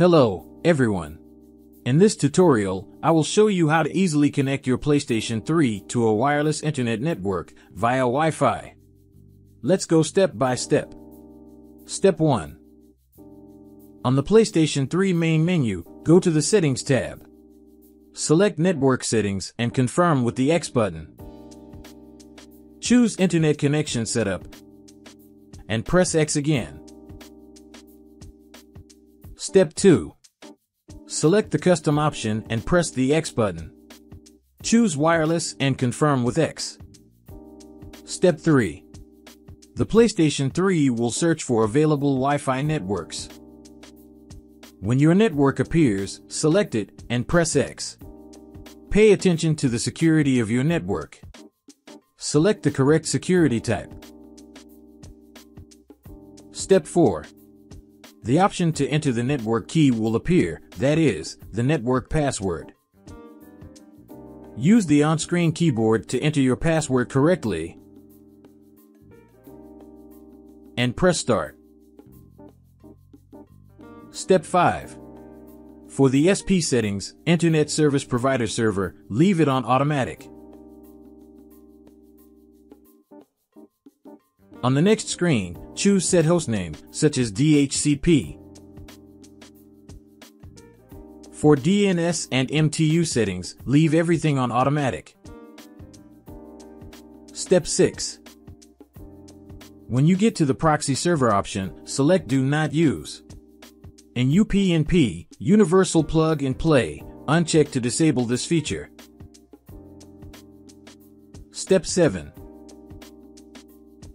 Hello, everyone. In this tutorial, I will show you how to easily connect your PlayStation 3 to a wireless internet network via Wi-Fi. Let's go step by step. Step 1. On the PlayStation 3 main menu, go to the Settings tab. Select Network Settings and confirm with the X button. Choose Internet Connection Setup and press X again. Step 2. Select the custom option and press the X button. Choose wireless and confirm with X. Step 3. The PlayStation 3 will search for available Wi-Fi networks. When your network appears, select it and press X. Pay attention to the security of your network. Select the correct security type. Step 4. The option to enter the network key will appear, that is, the network password. Use the on-screen keyboard to enter your password correctly and press start. Step 5. For the SP settings, Internet Service Provider Server, leave it on automatic. On the next screen, choose set hostname, such as DHCP. For DNS and MTU settings, leave everything on automatic. Step 6. When you get to the proxy server option, select Do Not Use. In UPnP, Universal Plug and Play, uncheck to disable this feature. Step 7.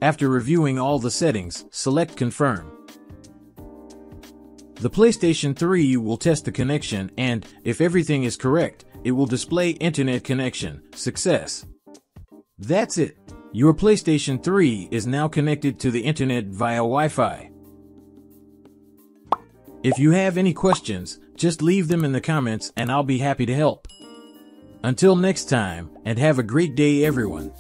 After reviewing all the settings, select Confirm. The PlayStation 3 will test the connection and, if everything is correct, it will display Internet connection, success. That's it. Your PlayStation 3 is now connected to the Internet via Wi-Fi. If you have any questions, just leave them in the comments and I'll be happy to help. Until next time, and have a great day everyone.